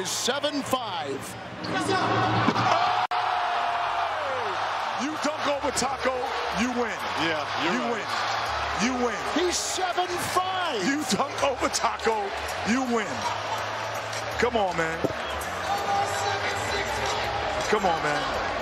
is seven five. You dunk over Tacko, you win. Yeah, you right. win. You win. He's seven five. You dunk over Tacko, you win. Come on, man. Come on, man.